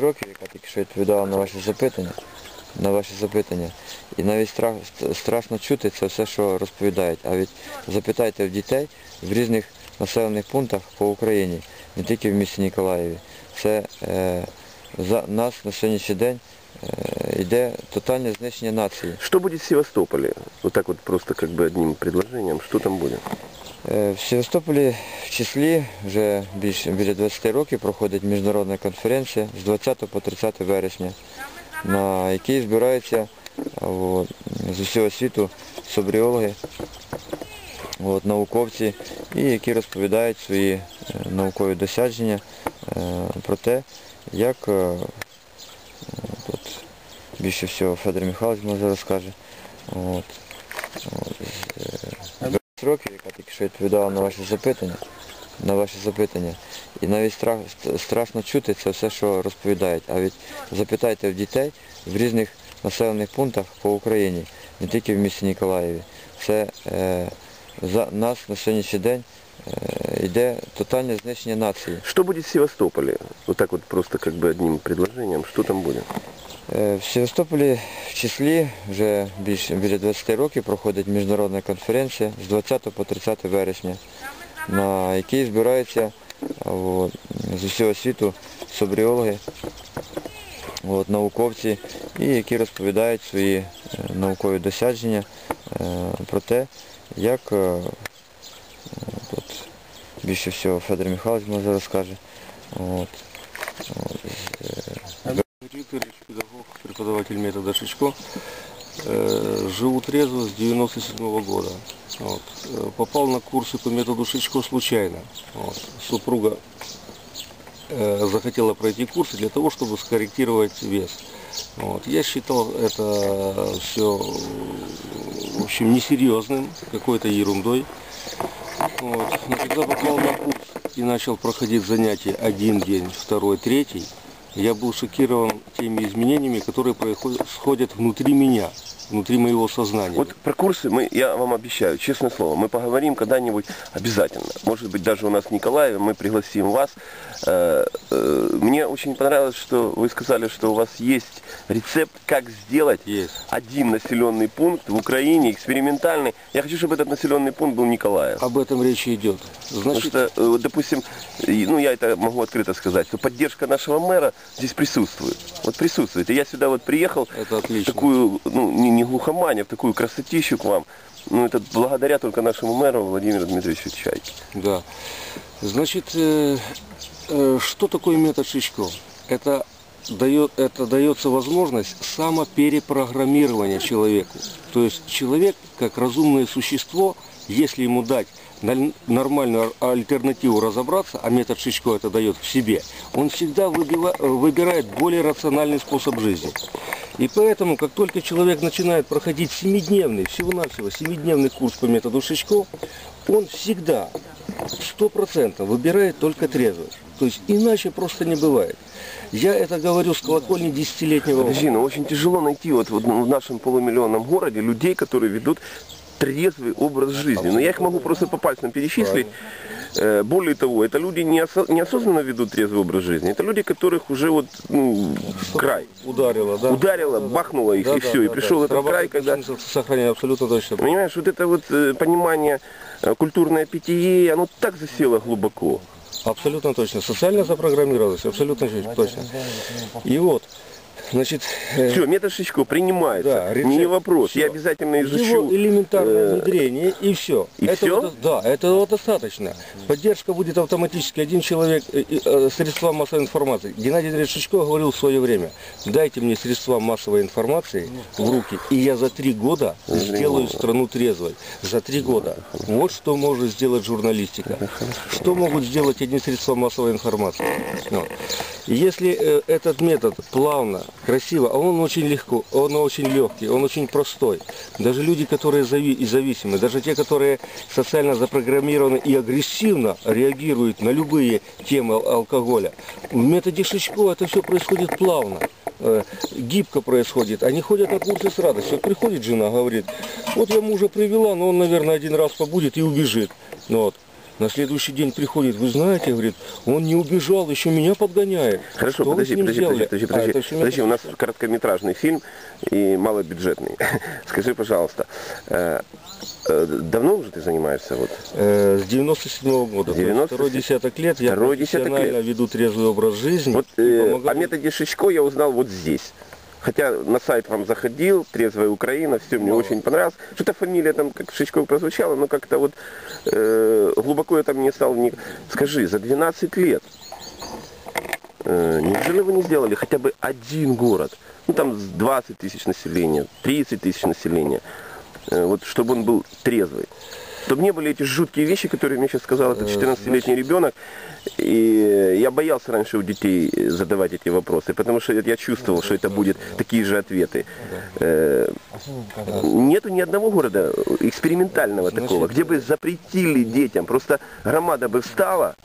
років, яка тільки що відповідала на ваші запитання, на ваші запитання. І навіть страх, страшно чути це все, що розповідають. А від запитайте в дітей в різних населених пунктах по Україні, не тільки в місті Ніколаєві. Це е, за нас на сьогоднішній день е, йде тотальне знищення нації. Что будет в Севастополе? Вот так вот просто как одним предложением. Что там будет? Е, В Севастополі в числі вже біля 20 років проходить міжнародна конференція з 20 по 30 вересня, на якій збираються з усього світу собріологи, науковці, і які розповідають свої е, наукові досядження е, про те, як більше всього Федор Михайлович може розкаже. з, е, років, яка тільки що відповідала на ваші запитання, на ваші запитання. І навіть страх, страшно чути це все, що розповідають. А від запитайте в дітей в різних населених пунктах по Україні, не тільки в місті Ніколаєві. Це е, за нас на сьогоднішній день е, йде тотальне знищення нації. Что будет в Севастополе? Вот так вот просто как бы одним предложением. Что там будет? Е, В Севастополі в числі вже біля 20 років проходить міжнародна конференція з 20 по 30 вересня, на якій збираються з усього світу собріологи, науковці, і які розповідають свої е, наукові досядження е, про те, як більше всього Федор Михайлович може розкаже. Преподаватель метода Шичко. Э, Живу трезво с 97 года. Вот. Э, Попал на курсы по методу Шичко случайно. Вот. Супруга э, захотела пройти курсы для того, чтобы скорректировать вес. Вот. Я считал это все, в общем, несерьезным, какой-то ерундой. Вот. Но когда попал на курс и начал проходить занятия один день, второй, третий, я был шокирован теми изменениями, которые происходят внутри меня, внутри моего сознания. Вот про курсы мы, я вам обещаю, честное слово, мы поговорим когда-нибудь обязательно. Может быть, даже у нас в Николаеве мы пригласим вас. Э, э, Мне очень понравилось, что вы сказали, что у вас есть рецепт, как сделать Есть. один населенный пункт в Украине, экспериментальный. Я хочу, чтобы этот населенный пункт был Николаев. Об этом речь идет. Потому Значит, что, э, допустим, ну я это могу открыто сказать, что поддержка нашего мэра здесь присутствует. Вот присутствует. И я сюда вот приехал Это в отлично. такую, ну не, не глухомань, а в такую красотищу к вам. Ну это благодаря только нашему мэру Владимиру Дмитриевичу Чайке. да. Значит, э, э, что такое метод Шичко? Это дает, это дается возможность самоперепрограммирования человеку. То есть человек, как разумное существо, если ему дать нормальную альтернативу разобраться, а метод Шичко это дает в себе, он всегда выбирает более рациональный способ жизни. И поэтому, как только человек начинает проходить семидневный, всего-навсего семидневный курс по методу Шичко, он всегда, сто процентов выбирает только трезвость. То есть иначе просто не бывает. Я это говорю с колокольни десятилетнего. Подожди, но очень тяжело найти вот в нашем полумиллионном городе людей, которые ведут трезвый образ жизни. Но я их могу просто по пальцам перечислить. Э, Более того, это люди не осо- неосознанно ведут трезвый образ жизни. Это люди, которых уже вот ну, край. Ударило, да? Ударило, бахнуло их, и все. И пришел этот край, когда... Сохранение абсолютно точно. Понимаешь, вот это вот э, понимание э, культурное питье, оно так засело глубоко. Абсолютно точно. Социально запрограммировалось, абсолютно точно. И вот, значит, э, Все, метод Шичко принимается. Да, рецепт. не вопрос. Всё. Я обязательно изучу. Его элементарное э, внедрение и все. и всё? да, этого достаточно. Поддержка будет автоматически. Один человек, э, э, средства массовой информации. Геннадий Андреевич Шичко говорил в свое время, дайте мне средства массовой информации в руки, и я за три года сделаю страну трезвой. За три года. Вот что может сделать журналистика. Что могут сделать одни средства массовой информации. Вот. Если э, этот метод плавно, красиво, а он очень легко, он очень легкий, он очень простой. Даже люди, которые зави- зависимы, даже те, которые социально запрограммированы и агрессивно реагируют на любые темы ал- алкоголя, в методе Шичко это все происходит плавно. э, Гибко происходит. Они ходят на курсы с радостью. Вот приходит жена, говорит, вот я мужа привела, но он, наверное, один раз побудет и убежит. Ну вот. На следующий день приходит, вы знаете, говорит, он не убежал, еще меня подгоняет. Хорошо, Что подожди, подожди, сделали? подожди, подожди, А, подожди, подожди, у нас короткометражный фильм и малобюджетный. Скажи, пожалуйста, э, э, давно уже ты занимаешься вот? Э, С 97 года, то есть 97 второй десяток лет, я Второй десяток профессионально лет. веду трезвый образ жизни. Вот э, помогаю- о методе Шичко я узнал вот здесь. Хотя на сайт вам заходил, Трезвая Украина, все мне очень понравилось. Что-то фамилия там как Шичков прозвучала, но как-то вот э, глубоко я там не стал. Не... Скажи, за 12 лет э, неужели вы не сделали хотя бы один город? Ну там с 20 тысяч населения, 30 тысяч населения, э, вот чтобы он был трезвый. Чтобы не были эти жуткие вещи, которые мне сейчас сказал этот 14-летний ребенок. И я боялся раньше у детей задавать эти вопросы, потому что я чувствовал, что это будут такие же ответы. Э, Нету ни одного города экспериментального такого, где бы запретили детям, просто громада бы встала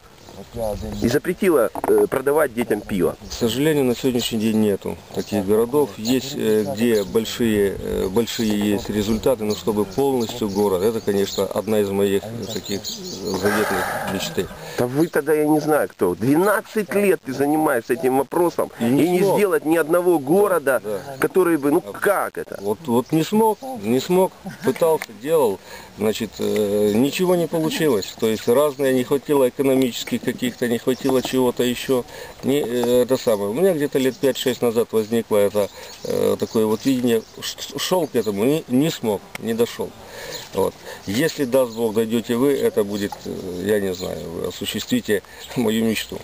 и запретила э, продавать детям пиво. К сожалению, на сегодняшний день нету таких городов. Есть, э, где большие, э, большие есть результаты, но чтобы полностью город, это, конечно, одна из моих таких заветных мечты. Да вы тогда, я не знаю кто, 12 лет ты занимаешься этим вопросом, и И не, не смог. сделать ни одного города, Да. который бы, ну как это? Вот, вот не смог, не смог, пытался, делал, значит, э, ничего не получилось. То есть разное, не хватило экономических каких-то, не хватило чего-то еще. Не, э, это самое. У меня где-то лет 5-6 назад возникло это э, такое вот видение, шел к этому, не, не смог, не дошел. Вот. Если, даст Бог, дойдете вы, это будет, э, я не знаю, вы осуществите мою мечту.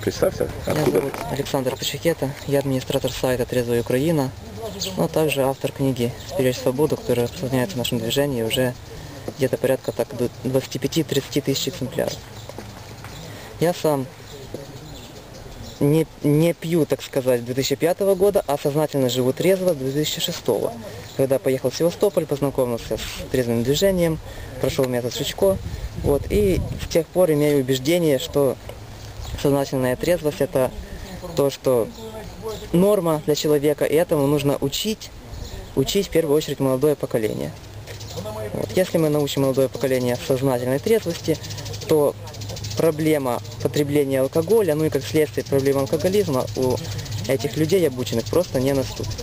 Представься, Меня откуда? зовут Александр Пачакета, я администратор сайта «Трезвая Украина», но также автор книги «Сберечь свободу», которая распространяется в нашем движении уже где-то порядка так до 25-30 тысяч экземпляров. Я сам не, не пью, так сказать, с 2005 года, а сознательно живу трезво с 2006, когда поехал в Севастополь, познакомился с трезвым движением, прошел метод Шичко, вот, и с тех пор имею убеждение, что сознательная трезвость – это то, что норма для человека, и этому нужно учить, учить в первую очередь молодое поколение. Вот. Если мы научим молодое поколение сознательной трезвости, то проблема потребления алкоголя, ну и как следствие проблема алкоголизма у этих людей обученных просто не наступит.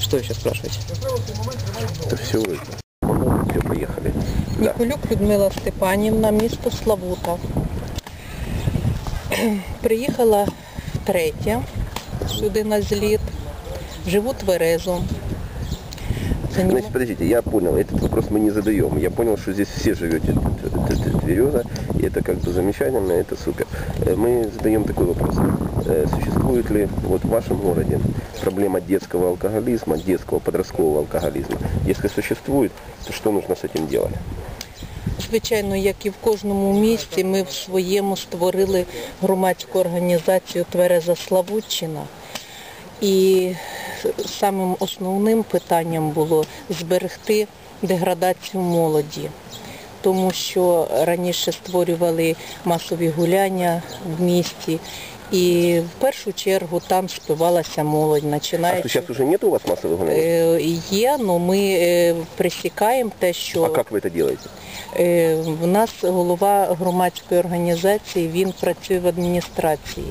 Что еще спрашиваете? Это все это. Все, поехали. Да. Ніколюк Людмила Степанівна, місто Славута. Приїхала втретє сюди на зліт. Живу тверезо. Занім- Значит, подождите, я понял, этот вопрос мы не задаем. Я понял, что здесь все живете т- т- т- тверезо, и это как бы замечательно, это супер. Э, Мы задаем такой вопрос. Э, Существует ли вот в вашем городе проблема детского алкоголизма, детского подросткового алкоголизма? Если существует, то что нужно с этим делать? Звичайно, як і в кожному місті, ми в своєму створили громадську організацію Твереза Славутчина. І самим основним питанням було зберегти деградацію молоді. Тому що раніше створювали масові гуляння в місті, і в першу чергу там співалася молодь, А что, починаючи. сейчас уже нет у вас массовых гуляний? Е, Є, але ми е, пресікаємо те, що А как вы это делаете? Е, В нас голова громадської організації, він працює в адміністрації.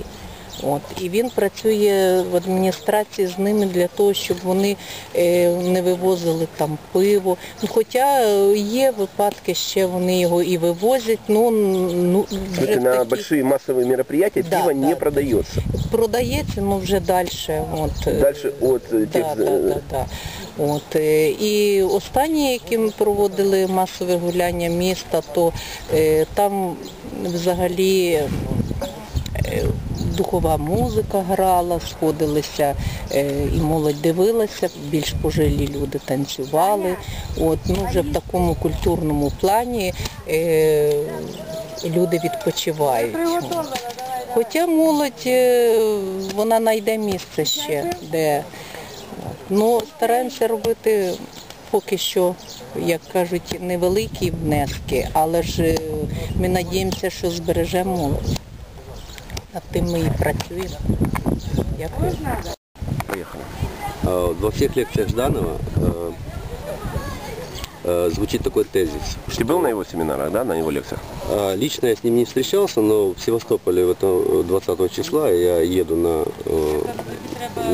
От, і він працює в адміністрації з ними для того, щоб вони е, не вивозили там пиво. Ну, хоча е, є випадки, ще вони його і вивозять, ну, ну вже Смотрите, на такі- большие массовые мероприятия Да, пиво да, не да. продается. продається, ну вже далі. От, Дальше от э. Да, да, да, да. От, е, і останні, які ми проводили масове гуляння міста, то там взагалі духова музика грала, сходилися е, і молодь дивилася, більш пожилі люди танцювали. От, ну, вже в такому культурному плані е, люди відпочивають. Хоча молодь е, вона знайде місце ще, де ну, стараємося робити поки що, як кажуть, невеликі внески, але ж е, ми надіємося, що збережемо молодь. Над тим ми і працюємо. Дякую. Поехали. Э, Во всех лекциях Жданова э, э, звучит такой тезис. Ты был на его семинарах, да, на его лекциях? А, Лично я с ним не встречался, но в Севастополе в это 20 числа я еду на, э,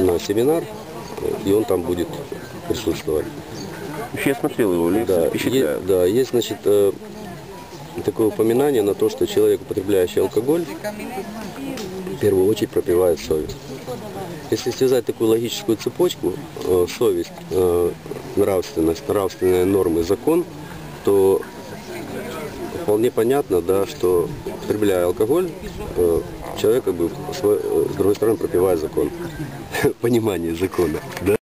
на семинар, э, и он там будет присутствовать. Вообще я смотрел его лекции, Да, впечатляют. есть, да, есть, значит, э, такое упоминание на то, что человек, употребляющий алкоголь, в первую очередь пропивает совесть. Если связать такую логическую цепочку, э, совесть, э, нравственность, нравственные нормы, закон, то вполне понятно, да, что употребляя алкоголь, э, человек как бы с другой стороны пропивает закон, понимание закона. Да?